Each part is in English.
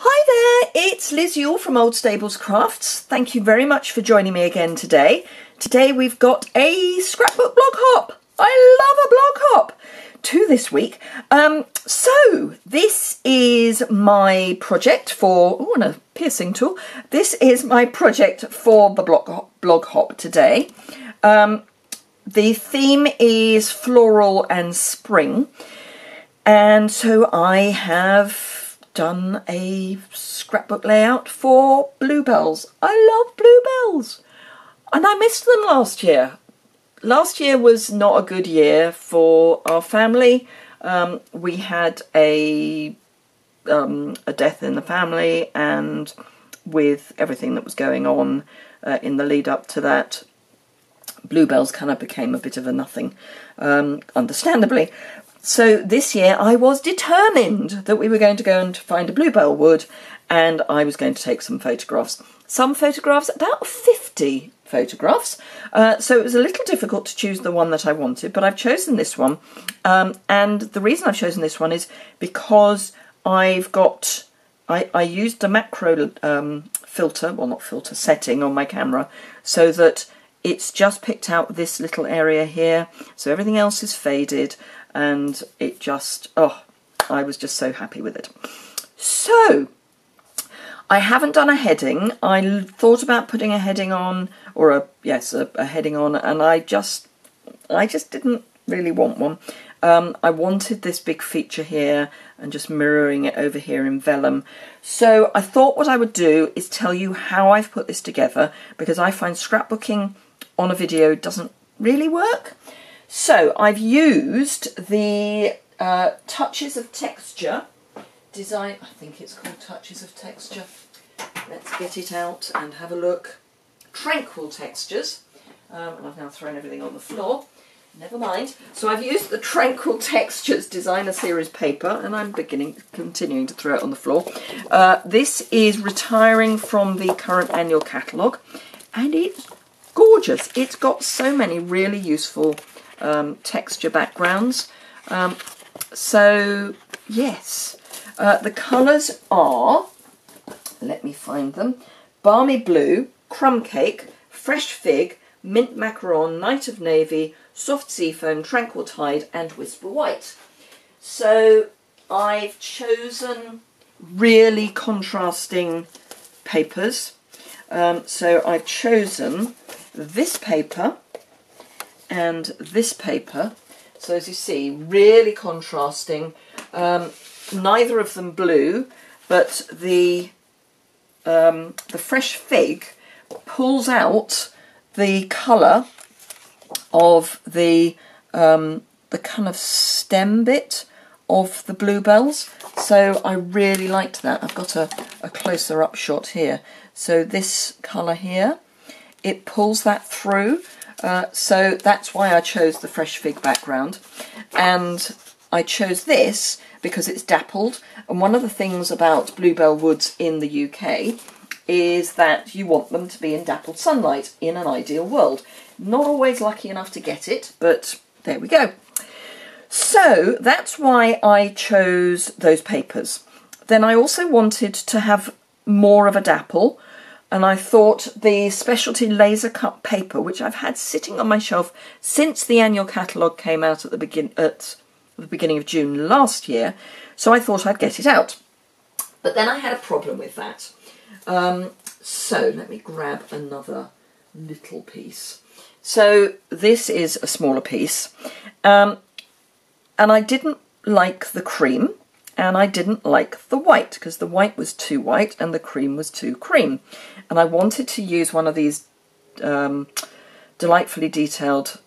Hi there, it's Liz Yuille from Old Stables Crafts. Thank you very much for joining me again today. Today we've got a scrapbook blog hop. I love a blog hop. Two this week. Um, so this is my project for oh, and a piercing tool. This is my project for the blog hop, blog hop today. Um, the theme is floral and spring, and so I have done a scrapbook layout for bluebells. I love bluebells, and I missed them last year. Last year was not a good year for our family. Um, we had a um, a death in the family, and with everything that was going on uh, in the lead up to that, bluebells kind of became a bit of a nothing, um, understandably. So this year I was determined that we were going to go and find a bluebell wood and I was going to take some photographs. Some photographs, about 50 photographs. Uh, so it was a little difficult to choose the one that I wanted, but I've chosen this one. Um, and the reason I've chosen this one is because I've got, I, I used a macro um, filter, well not filter, setting on my camera so that it's just picked out this little area here so everything else is faded and it just oh I was just so happy with it so I haven't done a heading I thought about putting a heading on or a yes a, a heading on and I just I just didn't really want one um, I wanted this big feature here and just mirroring it over here in vellum. So I thought what I would do is tell you how I've put this together because I find scrapbooking on a video doesn't really work. So I've used the uh, Touches of Texture design, I think it's called Touches of Texture. Let's get it out and have a look. Tranquil Textures. Um, and I've now thrown everything on the floor. Never mind. So I've used the Tranquil Textures Designer Series paper and I'm beginning, continuing to throw it on the floor. Uh, this is retiring from the current annual catalogue and it's gorgeous. It's got so many really useful um, texture backgrounds. Um, so, yes, uh, the colours are, let me find them, Balmy Blue, Crumb Cake, Fresh Fig, Mint Macaron, Night of Navy, Soft Seafoam, Tranquil Tide and Whisper White. So I've chosen really contrasting papers. Um, so I've chosen this paper and this paper. So as you see, really contrasting. Um, neither of them blue, but the um, the fresh fig pulls out the colour of the um, the kind of stem bit of the bluebells. So I really liked that. I've got a, a closer up shot here. So this colour here it pulls that through. Uh, so that's why I chose the fresh fig background. And I chose this because it's dappled. And one of the things about bluebell woods in the UK is that you want them to be in dappled sunlight in an ideal world. Not always lucky enough to get it, but there we go. So that's why I chose those papers. Then I also wanted to have more of a dapple and I thought the specialty laser cut paper, which I've had sitting on my shelf since the annual catalogue came out at the begin at the beginning of June last year, so I thought I'd get it out. But then I had a problem with that. Um, so let me grab another little piece. So this is a smaller piece, um, and I didn't like the cream and I didn't like the white because the white was too white and the cream was too cream. And I wanted to use one of these um, delightfully detailed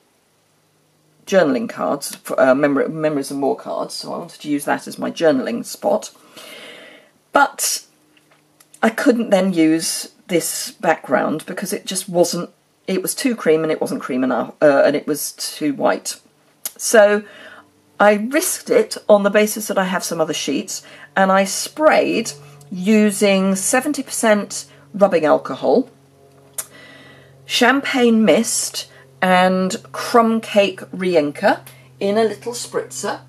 journaling cards, for, uh, memory, memories and more cards, so I wanted to use that as my journaling spot. But I couldn't then use this background because it just wasn't, it was too cream and it wasn't cream enough, uh, and it was too white. So I risked it on the basis that I have some other sheets and I sprayed using 70% rubbing alcohol, champagne mist and crumb cake reinker in a little spritzer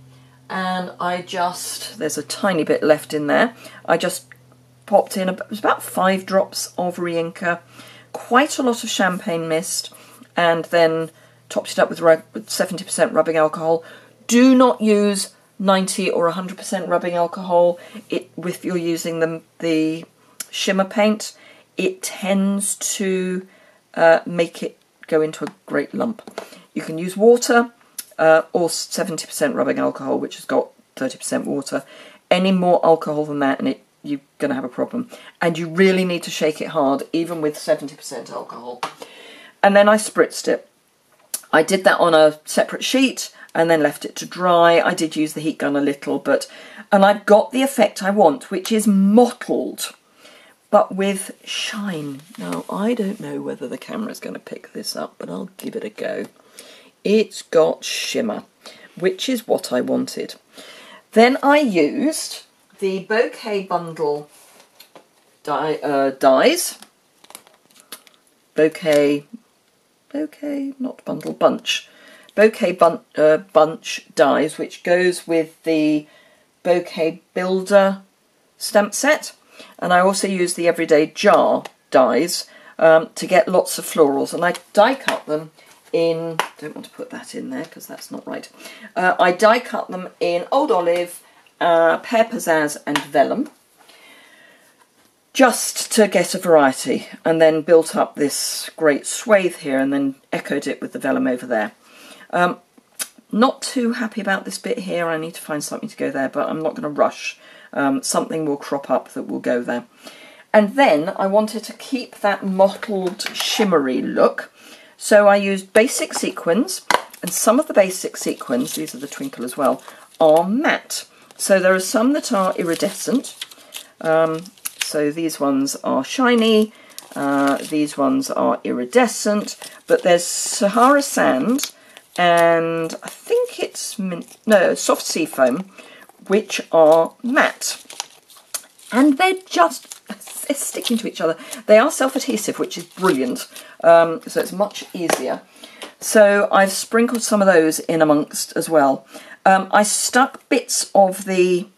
and I just, there's a tiny bit left in there, I just popped in, about five drops of reinker, quite a lot of champagne mist, and then topped it up with 70% rubbing alcohol. Do not use 90 or 100% rubbing alcohol. It if you're using the, the shimmer paint, it tends to uh, make it go into a great lump. You can use water uh, or 70% rubbing alcohol, which has got 30% water. Any more alcohol than that, and it you're going to have a problem. And you really need to shake it hard, even with 70% alcohol. And then I spritzed it. I did that on a separate sheet and then left it to dry. I did use the heat gun a little, but and I've got the effect I want, which is mottled, but with shine. Now, I don't know whether the camera's going to pick this up, but I'll give it a go. It's got shimmer, which is what I wanted. Then I used the bouquet bundle die, uh, dies. Bouquet, bouquet, not bundle, bunch. Bouquet bun uh, bunch dies, which goes with the bouquet builder stamp set. And I also use the everyday jar dies um, to get lots of florals. And I die cut them in, don't want to put that in there because that's not right. Uh, I die cut them in Old Olive, uh, Pear Pizzazz and Vellum just to get a variety and then built up this great swathe here and then echoed it with the vellum over there. Um, not too happy about this bit here, I need to find something to go there, but I'm not going to rush. Um, something will crop up that will go there. And then I wanted to keep that mottled shimmery look, so I used basic sequins, and some of the basic sequins, these are the twinkle as well, are matte. So there are some that are iridescent. Um, so these ones are shiny, uh, these ones are iridescent, but there's Sahara sand and I think it's no soft sea foam, which are matte, and they're just they're sticking to each other. They are self-adhesive, which is brilliant, um, so it's much easier. So I've sprinkled some of those in amongst as well. Um, I stuck bits of the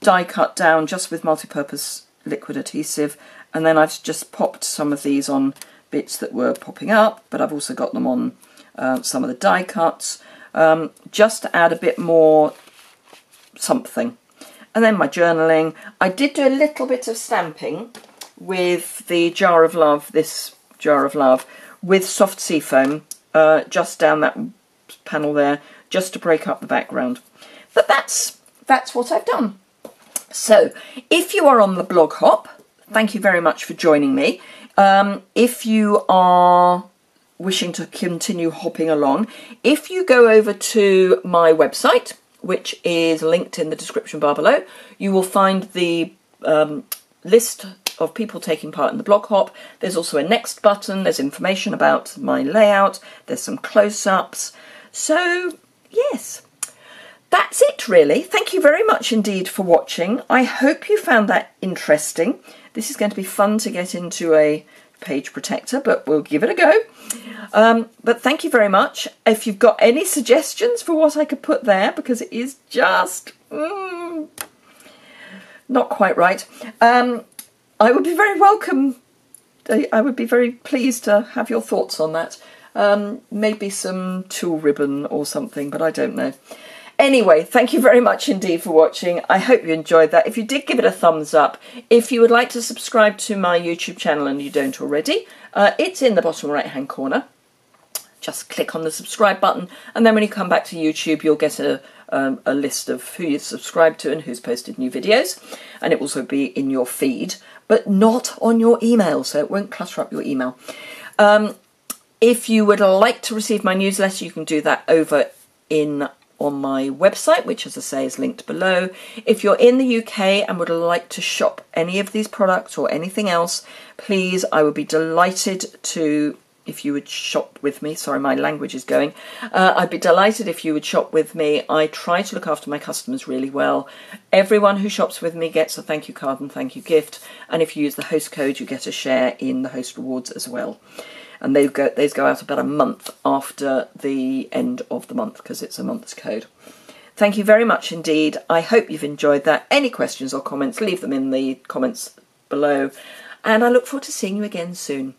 die cut down just with multi-purpose liquid adhesive and then I've just popped some of these on bits that were popping up but I've also got them on uh, some of the die cuts um, just to add a bit more something. And then my journaling. I did do a little bit of stamping with the Jar of Love, this Jar of Love, with soft seafoam uh, just down that panel there just to break up the background. But that's that's what I've done. So if you are on the blog hop, thank you very much for joining me. Um, if you are wishing to continue hopping along, if you go over to my website, which is linked in the description bar below, you will find the um, list of people taking part in the blog hop. There's also a next button, there's information about my layout, there's some close-ups. So yes, that's it really. Thank you very much indeed for watching. I hope you found that interesting. This is going to be fun to get into a page protector, but we'll give it a go. Um, but thank you very much. If you've got any suggestions for what I could put there, because it is just mm, not quite right, um, I would be very welcome. I would be very pleased to have your thoughts on that. Um, maybe some tulle ribbon or something, but I don't know. Anyway, thank you very much indeed for watching. I hope you enjoyed that. If you did, give it a thumbs up. If you would like to subscribe to my YouTube channel and you don't already, uh, it's in the bottom right hand corner. Just click on the subscribe button and then when you come back to YouTube you'll get a, um, a list of who you've subscribed to and who's posted new videos and it will also be in your feed but not on your email so it won't clutter up your email. Um, if you would like to receive my newsletter, you can do that over in on my website, which as I say is linked below. If you're in the UK and would like to shop any of these products or anything else, please, I would be delighted to if you would shop with me. Sorry, my language is going. Uh, I'd be delighted if you would shop with me. I try to look after my customers really well. Everyone who shops with me gets a thank you card and thank you gift. And if you use the host code, you get a share in the host rewards as well and they go these go out about a month after the end of the month because it's a month's code. Thank you very much indeed. I hope you've enjoyed that. Any questions or comments, leave them in the comments below. And I look forward to seeing you again soon.